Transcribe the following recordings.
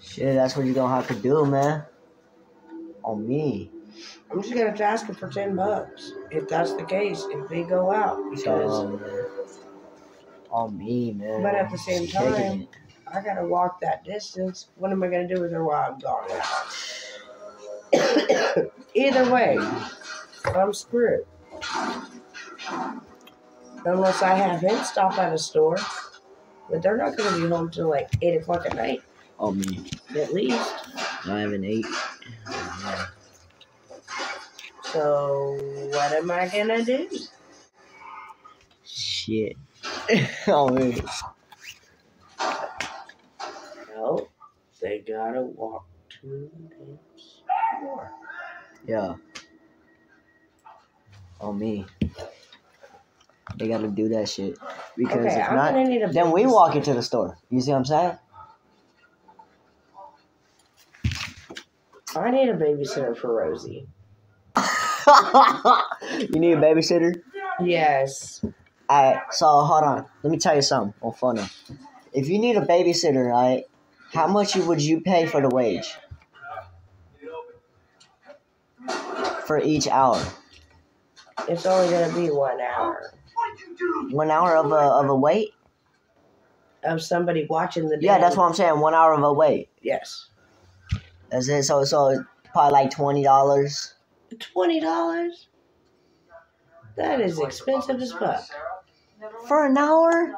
Shit, that's what you're gonna have to do, man. On me. I'm just gonna have to ask him for ten bucks. If that's the case, if they go out. Because man. On me, man. But at the same time- it. I gotta walk that distance. What am I gonna do with her while I'm gone? Either way, I'm screwed. Unless I have him stop at a store. But they're not gonna be home till like eight o'clock at night, Oh, me. at least. I have an eight. So what am I gonna do? Shit. Oh, on me. Well, they gotta walk to the store. Yeah. On me. They gotta do that shit. Because Okay, if I'm not, gonna need a then we walk into the store. You see what I'm saying? I need a babysitter for Rosie. you need a babysitter? Yes. Alright, so hold on. Let me tell you something on. If you need a babysitter, right, how much would you pay for the wage? For each hour. It's only gonna be one hour One hour of a of a wait? of somebody watching the. Yeah, that's what I'm saying. One hour of a wait. Yes. That's it. So so probably like twenty dollars. Twenty dollars. That is expensive as fuck. For an hour?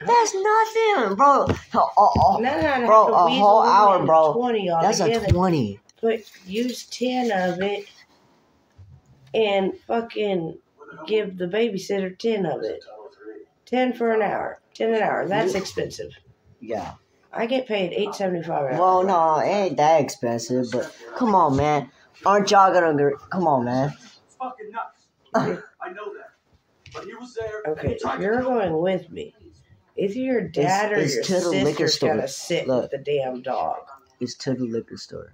That's nothing, bro. Oh, oh, oh. No, no, no. Bro, a whole hour, bro. That's a twenty. But use ten of it, and fucking give the babysitter ten of it. Ten for an hour. Ten an hour. That's expensive. Yeah. I get paid eight seventy five an. Well, no, it ain't that expensive, but come on, man. Aren't y'all gonna agree? Come on, man. It's fucking nuts. I know that. But he was there. Okay, if you're going with me, either your dad it's or your to the liquor store. gonna sit Look. with the damn dog. It's to the liquor store.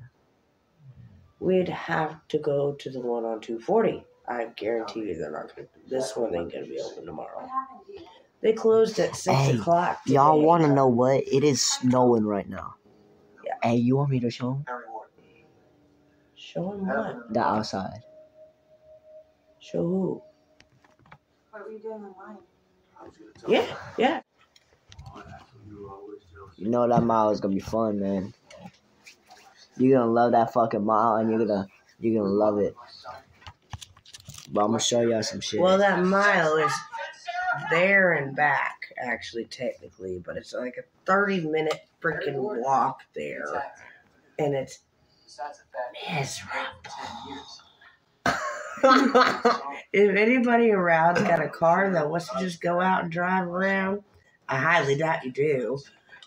We'd have to go to the one on 240. I guarantee you they're not gonna. This one ain't gonna be open tomorrow. They closed at six Hey, o'clock. Y'all want to know what? It is snowing right now. Yeah. Hey, you want me to show 'em Show them what? the outside? Show who? What were you doing online? I was gonna tell. Yeah, yeah. You know that mile is gonna be fun, man. You're gonna love that fucking mile, and you're gonna you're gonna love it. But I'm gonna show y'all some shit. Well, that mile is there and back, actually, technically, but it's like a 30 minute freaking walk there. And it's miserable. if anybody around's got a car that wants to just go out and drive around, I highly doubt you do.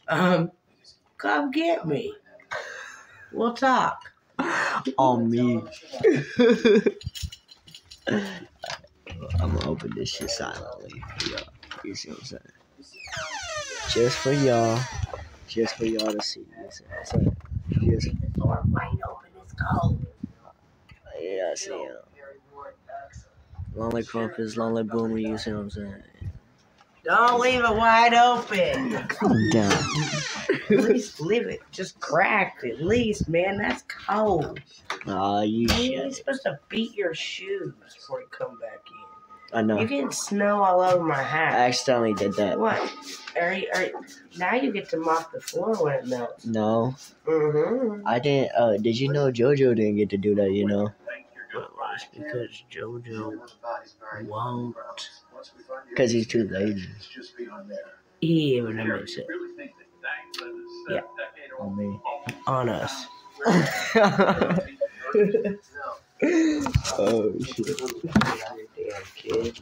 Um, come get me. We'll talk. on me. I'm gonna open this shit silently for y'all. You see what I'm saying? Just for y'all. Just for y'all to see. You see what I'm saying? Just, Door wide open. It's cold. yeah, I see. Long like Krampus, long like boomer, you see what I'm saying? Don't leave it wide open. Calm down. At least leave it just cracked. At least, man, that's cold. Aw, you You're supposed to beat your shoes before you come back in. I know. You're getting snow all over my hat. I accidentally did that. What? Are you, are you- now you get to mop the floor when it melts. No, Mm-hmm. I didn't. Uh, did you know JoJo didn't get to do that? You know, It's because JoJo won't. because he's too lazy. He even admits it Yeah. On me. on us. oh shit. Damn kid.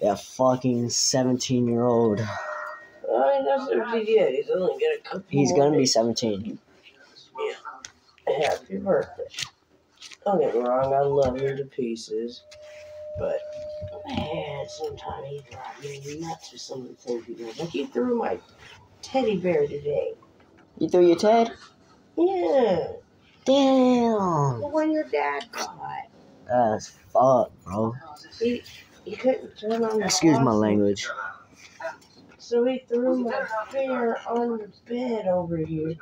That fucking 17 year old. He did. He's only got a couple He's gonna be days. 17. Happy birthday. Don't get me wrong, I love him to pieces. But, man, sometimes he drives me nuts with some of the things he does. Like, he threw my teddy bear today. You threw your Ted? Yeah. Damn. But when your dad got, That's ah, fuck, bro. he he couldn't turn on the Excuse my language. So he threw my bear on the bed over here,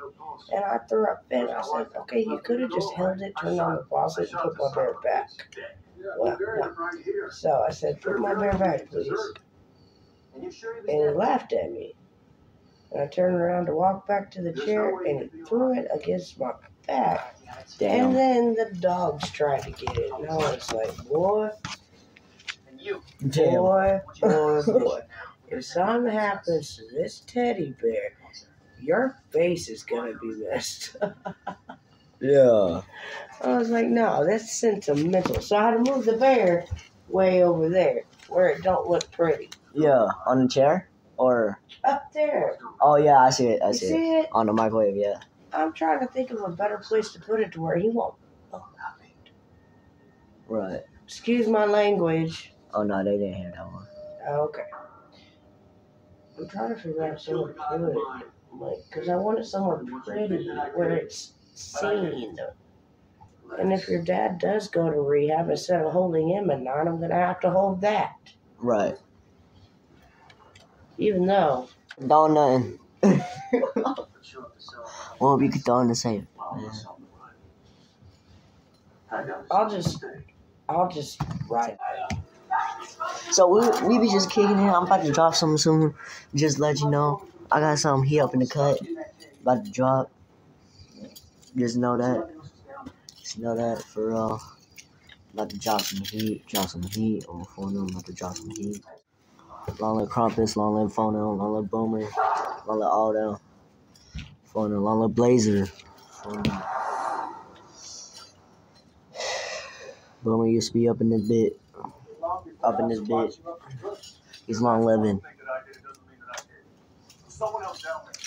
and I threw a fit. I said, "Okay, you could have just held it, turned on the faucet, and put my bear back." Well, no. So I said, "Put my bear back, please." And he laughed at me. And I turned around to walk back to the chair, and he threw it against my back. Damn. And then the dogs tried to get it, and I was like, "Boy, Damn. boy, boy, boy." If something happens to this teddy bear, your face is gonna be messed up. Yeah. I was like, no, that's sentimental. So I had to move the bear way over there where it don't look pretty. Yeah. On the chair? Or Up there. oh yeah, I see it. I see, see it. it? On the microwave, yeah. I'm trying to think of a better place to put it to where he won't. Right. excuse my language. Oh no, they didn't hear that one. Oh, okay. I'm trying to figure out somewhere to put it. Like, because I want it somewhere pretty where it's seen. And if your dad does go to rehab, instead of holding him at nine, I'm going to have to hold that. Right. Even though, Don't nothing. well, we could throw in the same. I'll just, I'll just write. So we we be just kicking it. I'm about to drop something soon. Just let you know. I got something here up in the cut. About to drop. Just know that. Just know that for real. About to drop some heat. Drop some heat on phone. About to drop some heat. Long live Krampus, long live phone, long live Boomer, long live all them. Phone, long live Blazer. Phone. Boomer used to be up in this bit. Up in this bit. He's long living. Someone else down there.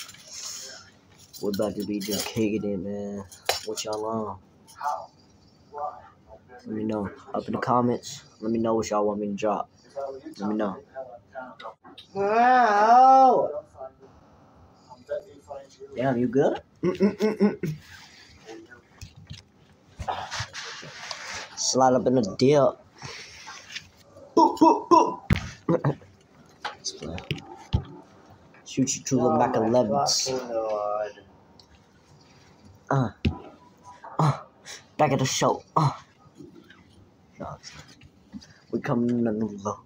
We're about to be just kicking it, man. What y'all on? Let me know. Up in the comments. Let me know what y'all want me to drop. Let me know. Wow. Damn, you good? Mm-mm-mm-mm. Slide up in the dip. Boop, boop, boop. Let's play. Shoot you to the back Oh, my 11s. Fucking Lord. Uh, uh, back at the show. Uh. Shots. We coming in the low.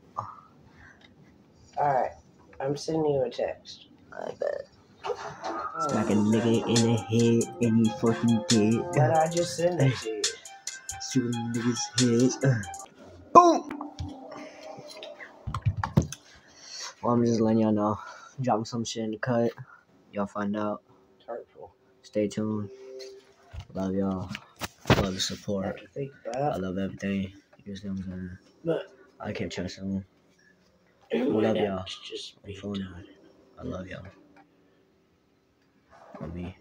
Alright, I'm sending you a text. I bet. Smack a nigga in the head and he fucking dead. But I just sent it to you. Shooting niggas' heads. Uh. Boom! Well, I'm just letting y'all know. Dropping some shit in the cut. Y'all find out. Stay tuned. Love y'all. Love the support. have to think I love everything. You see what I'm saying? I can't trust anyone. it love y'all. just I'm be phone. I love y'all. On me.